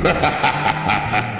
Hahaha